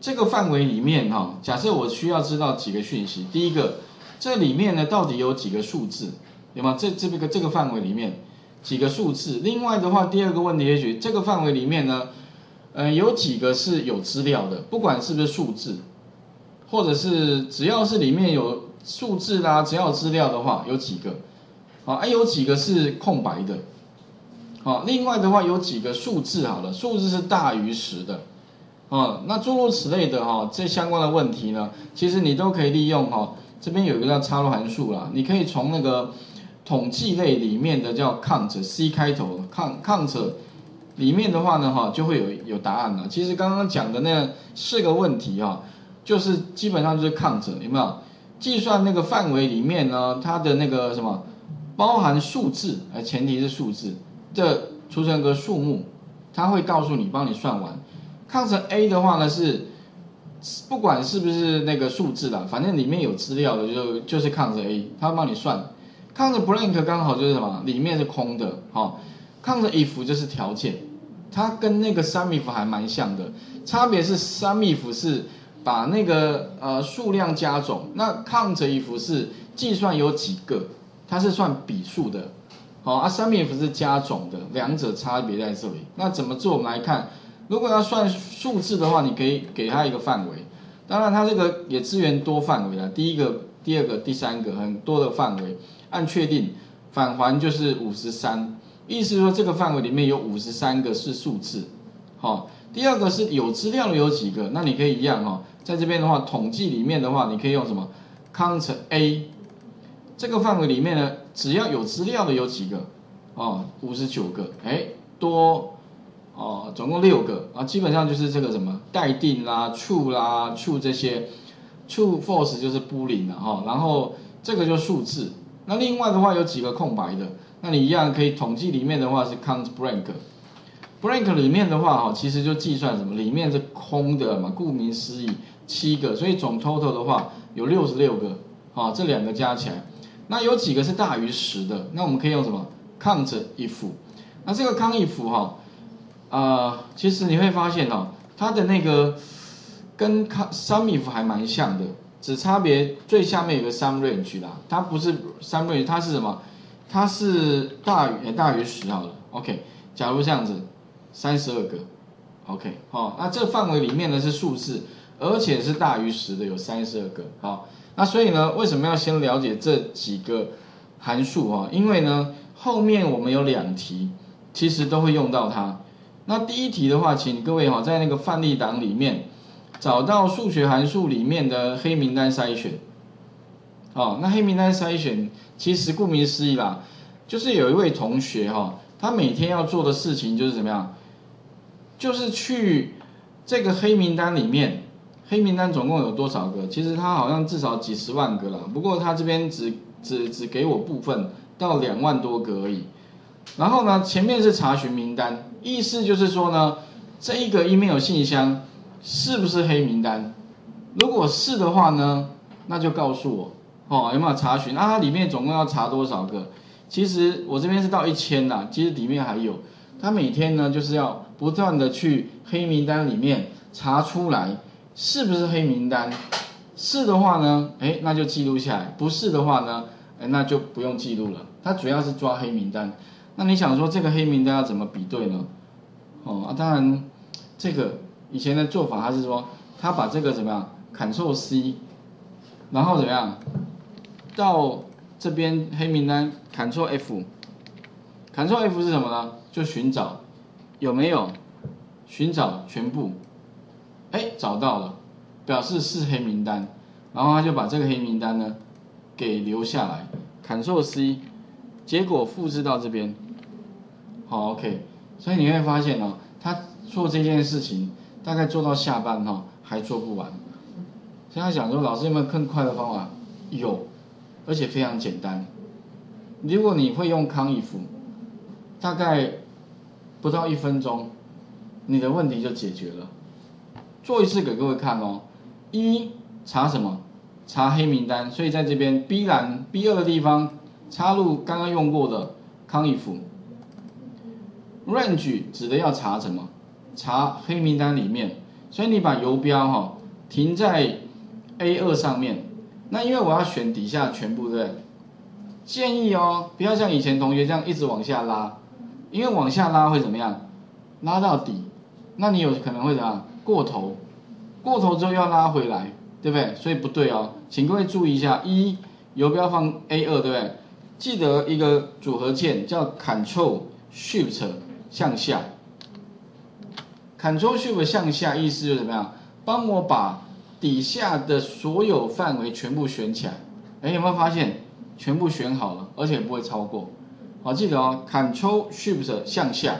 这个范围里面哈，假设我需要知道几个讯息，第一个，这里面呢到底有几个数字，有吗？这这个这个范围里面几个数字。另外的话，第二个问题也许这个范围里面呢，呃，有几个是有资料的，不管是不是数字，或者是只要是里面有数字啦，只要有资料的话，有几个，啊，哎，有几个是空白的，好，另外的话有几个数字好了，数字是大于十的。哦，那诸如此类的哈，这相关的问题呢，其实你都可以利用哈，这边有一个叫插入函数啦，你可以从那个统计类里面的叫 count，C 开头 count count 里面的话呢哈，就会有有答案了。其实刚刚讲的那四个问题哈，就是基本上就是 count 有没有？计算那个范围里面呢，它的那个什么包含数字，哎，前提是数字，这出现个数目，它会告诉你，帮你算完。抗成 A 的话呢是，不管是不是那个数字啦，反正里面有资料的就就是抗成 A，它帮你算。抗成 blank 刚好就是什么，里面是空的，好。抗成 if 就是条件，它跟那个 sum if 还蛮像的，差别是 sum if 是把那个呃数量加总，那抗成 if 是计算有几个，它是算笔数的，好啊 sum if 是加总的，两者差别在这里。那怎么做？我们来看。如果要算数字的话，你可以给它一个范围。当然，它这个也支援多范围了。第一个、第二个、第三个，很多的范围。按确定返还就是五十三，意思说这个范围里面有五十三个是数字。好，第二个是有资料的有几个？那你可以一样哈，在这边的话，统计里面的话，你可以用什么？count A。这个范围里面呢，只要有资料的有几个？哦，五十九个。哎，多。哦，总共六个啊，基本上就是这个什么待定啦、true 啦、true 这些，true false 就是 boolean 了哈，然后这个就数字。那另外的话有几个空白的，那你一样可以统计里面的话是 count blank，blank 里面的话哈，其实就计算什么，里面是空的嘛，顾名思义七个，所以总 total 的话有六十六个，啊，这两个加起来，那有几个是大于十的，那我们可以用什么 count if，那这个 count if 哈。其实你会发现哦，它的那个跟 sum if 还蛮像的，只差别最下面有个 sum range 啦，它不是 sum range，它是什么？它是大于大于十好了，OK。假如这样子，三十二个，OK，好，那这范围里面呢是数字，而且是大于十的有三十二个，好，那所以呢，为什么要先了解这几个函数啊？因为呢，后面我们有两题，其实都会用到它。那第一题的话，请各位哈在那个范例档里面找到数学函数里面的黑名单筛选。哦，那黑名单筛选其实顾名思义啦，就是有一位同学哈，他每天要做的事情就是怎么样，就是去这个黑名单里面，黑名单总共有多少个？其实他好像至少几十万个了，不过他这边只只只给我部分到两万多个而已。然后呢，前面是查询名单，意思就是说呢，这一个 email 信箱是不是黑名单？如果是的话呢，那就告诉我，哦，有没有查询？那它里面总共要查多少个？其实我这边是到一千啦，其实里面还有，他每天呢就是要不断的去黑名单里面查出来是不是黑名单，是的话呢，哎，那就记录下来；不是的话呢，哎，那就不用记录了。它主要是抓黑名单。那你想说这个黑名单要怎么比对呢？哦啊，当然，这个以前的做法他是说，他把这个怎么样，Ctrl C，然后怎么样，到这边黑名单 Ctrl F，Ctrl F 是什么呢？就寻找有没有，寻找全部，哎，找到了，表示是黑名单，然后他就把这个黑名单呢给留下来，Ctrl C，结果复制到这边。好，OK，所以你会发现哦，他做这件事情大概做到下班哈还做不完，所以他想说老师有没有更快的方法？有，而且非常简单。如果你会用康义夫，大概不到一分钟，你的问题就解决了。做一次给各位看哦。一查什么？查黑名单，所以在这边 B 栏 B 二的地方插入刚刚用过的康义夫。Range 指的要查什么？查黑名单里面所以你把游标哈停在 A 二上面，那因为我要选底下全部对不对，建议哦，不要像以前同学这样一直往下拉，因为往下拉会怎么样？拉到底，那你有可能会怎样？过头，过头之后要拉回来，对不对？所以不对哦，请各位注意一下，一游标放 A 二，对不对？记得一个组合键叫 Ctrl Shift 向下，Ctrl Shift 向下意思就是怎么样？帮我把底下的所有范围全部选起来。哎，有没有发现全部选好了，而且不会超过？好，记得哦，Ctrl Shift 向下，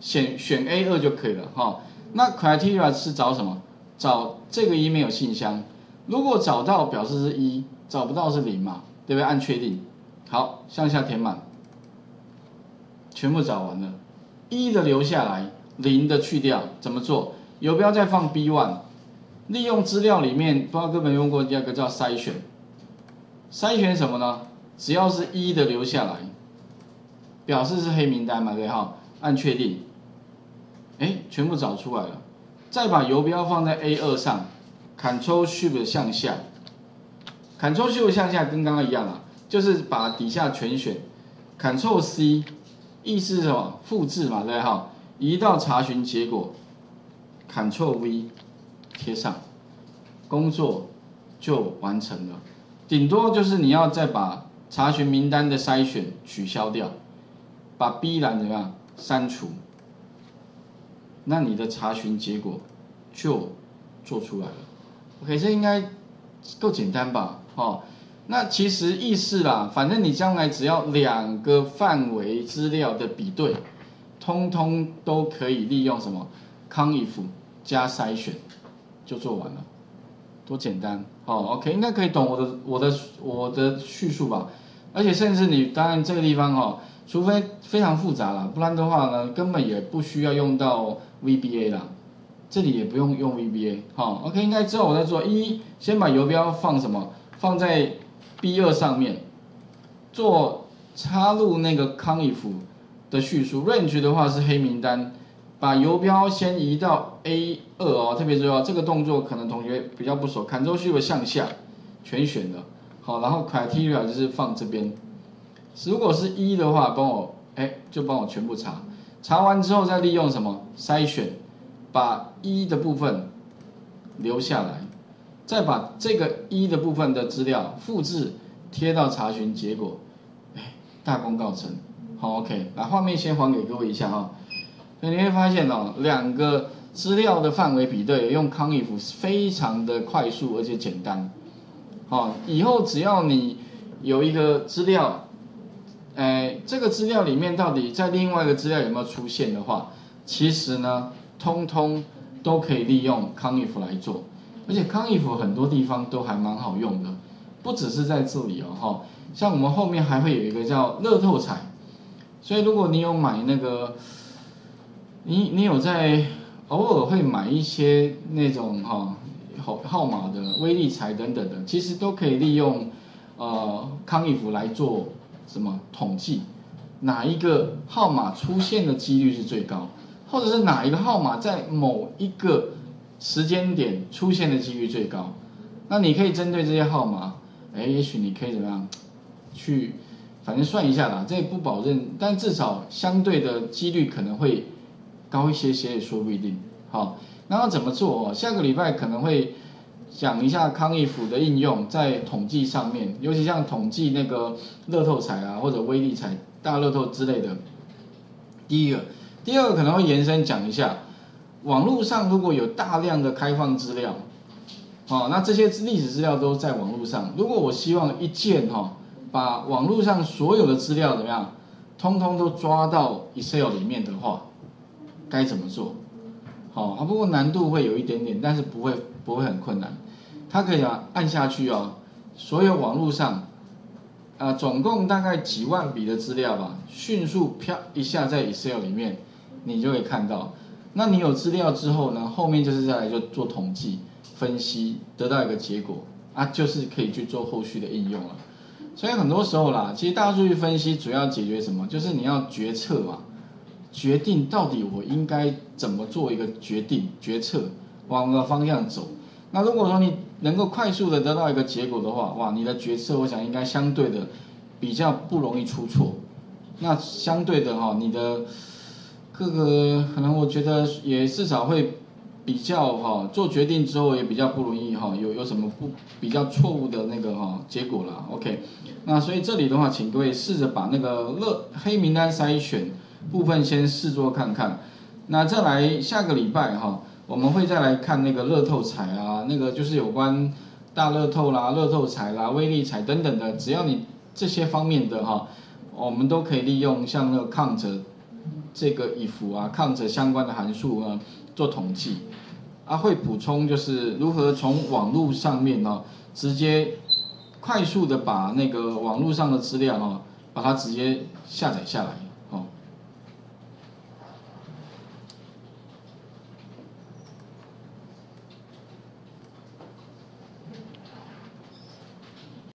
选选 A 二就可以了哈。那 Criteria 是找什么？找这个 email 信箱。如果找到，表示是一；找不到是零嘛，对不对？按确定。好，向下填满，全部找完了，一的留下来，零的去掉，怎么做？游标再放 B one，利用资料里面，不知道各位用过第二个叫筛选，筛选什么呢？只要是一的留下来，表示是黑名单嘛，对哈？按确定，哎，全部找出来了，再把游标放在 A 二上，Ctrl Shift 向下，Ctrl Shift 向下跟刚刚一样啊。就是把底下全选，Ctrl C，意思是什么？复制嘛，对哈？移到查询结果，Ctrl V，贴上，工作就完成了。顶多就是你要再把查询名单的筛选取消掉，把 B 栏怎么样删除？那你的查询结果就做出来了。OK，这应该够简单吧？哦。那其实意思啦，反正你将来只要两个范围资料的比对，通通都可以利用什么 conif 加筛选，就做完了，多简单哦。OK，应该可以懂我的我的我的叙述吧？而且甚至你当然这个地方哦，除非非常复杂啦，不然的话呢，根本也不需要用到 VBA 啦。这里也不用用 VBA 哈。OK，应该之后我再做一，先把游标放什么？放在 B 二上面做插入那个 conif 的叙述，range 的话是黑名单，把游标先移到 A 二哦，特别重要，这个动作可能同学比较不熟，Ctrl Shift 向下全选的，好，然后 criteria 就是放这边，如果是一的话，帮我哎就帮我全部查，查完之后再利用什么？筛选，把一的部分留下来。再把这个一的部分的资料复制贴到查询结果，哎，大功告成。好，OK，把画面先还给各位一下哈。所以你会发现哦，两个资料的范围比对用 conif 非常的快速而且简单。好，以后只要你有一个资料，哎，这个资料里面到底在另外一个资料有没有出现的话，其实呢，通通都可以利用 conif 来做。而且康衣服很多地方都还蛮好用的，不只是在这里哦哈，像我们后面还会有一个叫乐透彩，所以如果你有买那个，你你有在偶尔会买一些那种哈号号码的威力彩等等的，其实都可以利用呃康衣服来做什么统计，哪一个号码出现的几率是最高，或者是哪一个号码在某一个。时间点出现的几率最高，那你可以针对这些号码，哎，也许你可以怎么样，去，反正算一下啦，这也不保证，但至少相对的几率可能会高一些些，也说不一定。好，那要怎么做？下个礼拜可能会讲一下康益府的应用在统计上面，尤其像统计那个乐透彩啊，或者威力彩、大乐透之类的。第一个，第二个可能会延伸讲一下。网络上如果有大量的开放资料，哦，那这些历史资料都在网络上。如果我希望一键哈，把网络上所有的资料怎么样，通通都抓到 Excel 里面的话，该怎么做？好啊，不过难度会有一点点，但是不会不会很困难。它可以啊，按下去哦，所有网络上，啊，总共大概几万笔的资料吧，迅速飘一下在 Excel 里面，你就会看到。那你有资料之后呢？后面就是再来就做统计分析，得到一个结果啊，就是可以去做后续的应用了。所以很多时候啦，其实大数据分析主要解决什么？就是你要决策嘛，决定到底我应该怎么做一个决定决策，往个方向走。那如果说你能够快速的得到一个结果的话，哇，你的决策我想应该相对的比较不容易出错。那相对的哈，你的各个可能我觉得也至少会比较哈，做决定之后也比较不容易哈，有有什么不比较错误的那个哈结果了。OK，那所以这里的话，请各位试着把那个乐黑名单筛选部分先试做看看。那再来下个礼拜哈。我们会再来看那个乐透彩啊，那个就是有关大乐透啦、乐透彩啦、威力彩等等的，只要你这些方面的哈，我们都可以利用像那个 count 这个 if 啊抗着相关的函数啊做统计，啊会补充就是如何从网络上面呢直接快速的把那个网络上的资料啊，把它直接下载下来。